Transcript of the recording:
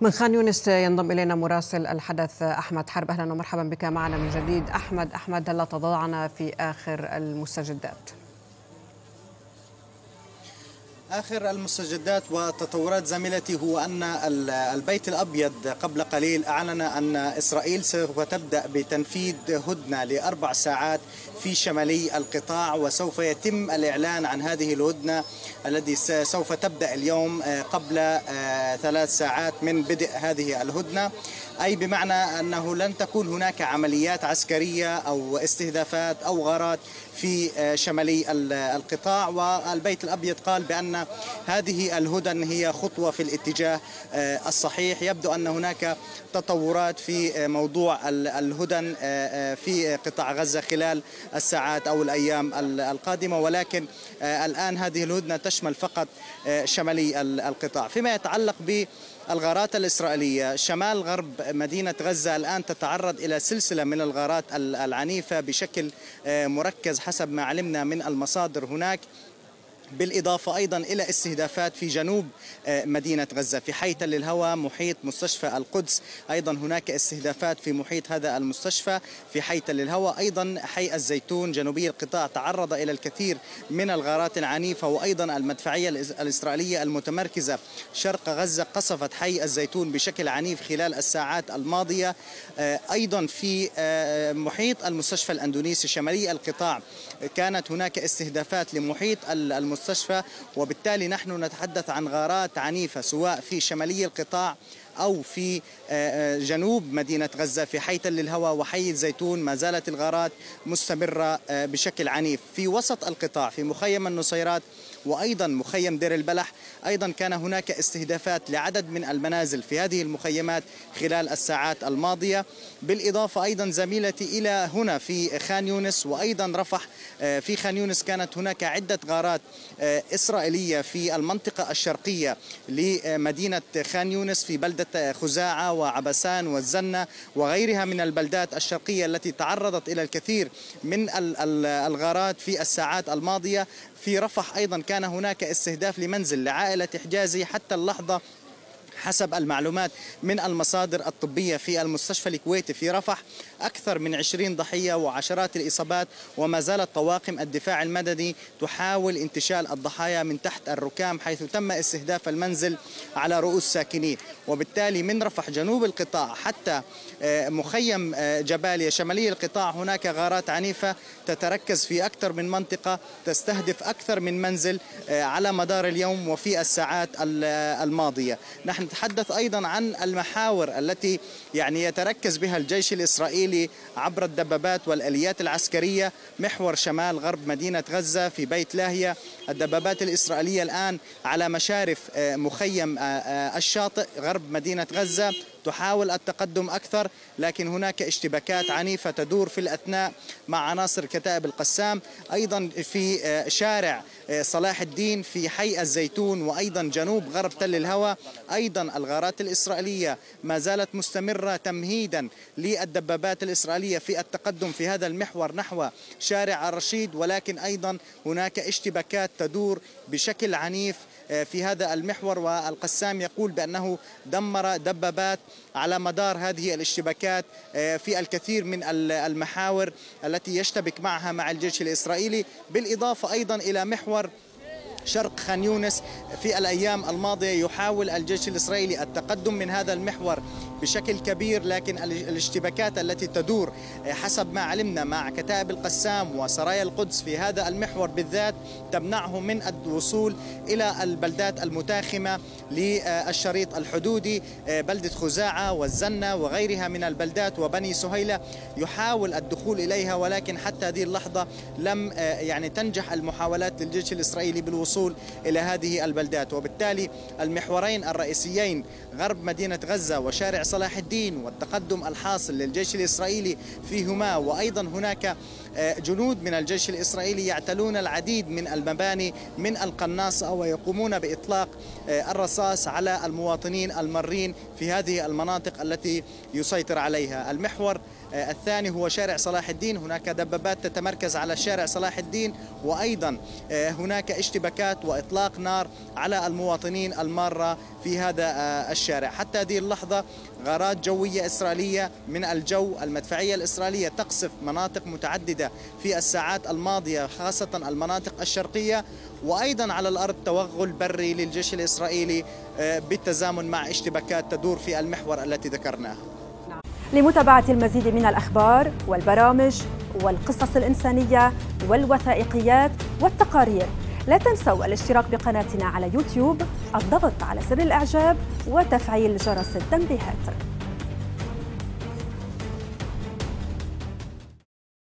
من خان يونس ينضم إلينا مراسل الحدث أحمد حرب. أهلا ومرحبا بك معنا من جديد. أحمد أحمد هلا تضعنا في آخر المستجدات؟ آخر المستجدات وتطورات زميلتي هو أن البيت الأبيض قبل قليل أعلن أن إسرائيل سوف تبدأ بتنفيذ هدنة لأربع ساعات في شمالي القطاع وسوف يتم الإعلان عن هذه الهدنة الذي سوف تبدأ اليوم قبل ثلاث ساعات من بدء هذه الهدنة. أي بمعنى أنه لن تكون هناك عمليات عسكرية أو استهدافات أو غارات في شمالي القطاع. والبيت الأبيض قال بأن هذه الهدن هي خطوة في الاتجاه الصحيح. يبدو أن هناك تطورات في موضوع الهدن في قطاع غزة خلال الساعات أو الأيام القادمة. ولكن الآن هذه الهدنة تشمل فقط شمالي القطاع. فيما يتعلق ب الغارات الإسرائيلية شمال غرب مدينة غزة الآن تتعرض إلى سلسلة من الغارات العنيفة بشكل مركز حسب ما علمنا من المصادر هناك. بالإضافة أيضا إلى استهدافات في جنوب مدينة غزة. في حي تل الهوى محيط مستشفى القدس. أيضا هناك استهدافات في محيط هذا المستشفى. في حي تل الهوى أيضا حي الزيتون. جنوبي القطاع تعرض إلى الكثير من الغارات العنيفة وأيضا المدفعية الإسرائيلية المتمركزة شرق غزة قصفت حي الزيتون بشكل عنيف خلال الساعات الماضية. أيضا في محيط المستشفى الأندونيسي شمالي القطاع. كانت هناك استهدافات لمحيط المستشفى المستشفى وبالتالي نحن نتحدث عن غارات عنيفة سواء في شمالي القطاع أو في جنوب مدينة غزة في حي تل الهوى وحي الزيتون. ما زالت الغارات مستمرة بشكل عنيف. في وسط القطاع في مخيم النصيرات وأيضا مخيم دير البلح أيضا كان هناك استهدافات لعدد من المنازل في هذه المخيمات خلال الساعات الماضية. بالإضافة أيضا زميلتي إلى هنا في خان يونس وأيضا رفح في خان يونس كانت هناك عدة غارات إسرائيلية في المنطقة الشرقية لمدينة خان يونس في بلدة خزاعة وعبسان والزنة وغيرها من البلدات الشرقية التي تعرضت إلى الكثير من الغارات في الساعات الماضية. في رفح أيضا كان هناك استهداف لمنزل لعائلة حجازي حتى اللحظة حسب المعلومات من المصادر الطبية في المستشفى الكويتي في رفح أكثر من 20 ضحية وعشرات الإصابات وما زالت طواقم الدفاع المدني تحاول انتشال الضحايا من تحت الركام حيث تم استهداف المنزل على رؤوس ساكنيه وبالتالي من رفح جنوب القطاع حتى مخيم جباليا شمالي القطاع هناك غارات عنيفة تتركز في أكثر من منطقة تستهدف أكثر من منزل على مدار اليوم وفي الساعات الماضية. نحن نتحدث أيضا عن المحاور التي يعني يتركز بها الجيش الإسرائيلي عبر الدبابات والآليات العسكرية محور شمال غرب مدينة غزة في بيت لاهية. الدبابات الإسرائيلية الآن على مشارف مخيم الشاطئ غرب مدينة غزة. تحاول التقدم أكثر لكن هناك اشتباكات عنيفة تدور في الأثناء مع عناصر كتائب القسام. أيضا في شارع صلاح الدين في حي الزيتون وأيضا جنوب غرب تل الهوى. أيضا الغارات الإسرائيلية ما زالت مستمرة تمهيدا للدبابات الإسرائيلية في التقدم في هذا المحور نحو شارع الرشيد. ولكن أيضا هناك اشتباكات تدور بشكل عنيف في هذا المحور. والقسام يقول بأنه دمر دبابات على مدار هذه الاشتباكات في الكثير من المحاور التي يشتبك معها مع الجيش الإسرائيلي. بالإضافة أيضا إلى محور شرق خان يونس في الأيام الماضية يحاول الجيش الإسرائيلي التقدم من هذا المحور بشكل كبير لكن الاشتباكات التي تدور حسب ما علمنا مع كتائب القسام وسرايا القدس في هذا المحور بالذات تمنعه من الوصول إلى البلدات المتاخمة للشريط الحدودي بلدة خزاعة والزنة وغيرها من البلدات وبني سهيلة يحاول الدخول إليها ولكن حتى هذه اللحظة لم يعني تنجح المحاولات للجيش الإسرائيلي بالوصول إلى هذه البلدات. وبالتالي المحورين الرئيسيين غرب مدينة غزة وشارع صلاح الدين والتقدم الحاصل للجيش الإسرائيلي فيهما وأيضا هناك جنود من الجيش الإسرائيلي يعتلون العديد من المباني من القناصة ويقومون بإطلاق الرصاص على المواطنين المارين في هذه المناطق التي يسيطر عليها. المحور الثاني هو شارع صلاح الدين. هناك دبابات تتمركز على شارع صلاح الدين وأيضا هناك اشتباكات وإطلاق نار على المواطنين المارة في هذا الشارع. حتى هذه اللحظة غارات جوية إسرائيلية من الجو المدفعية الإسرائيلية تقصف مناطق متعددة في الساعات الماضية خاصة المناطق الشرقية وأيضا على الأرض توغل بري للجيش الإسرائيلي بالتزامن مع اشتباكات تدور في المحور التي ذكرناها. لمتابعة المزيد من الأخبار والبرامج والقصص الإنسانية والوثائقيات والتقارير لا تنسوا الاشتراك بقناتنا على يوتيوب الضغط على زر الإعجاب وتفعيل جرس التنبيهات.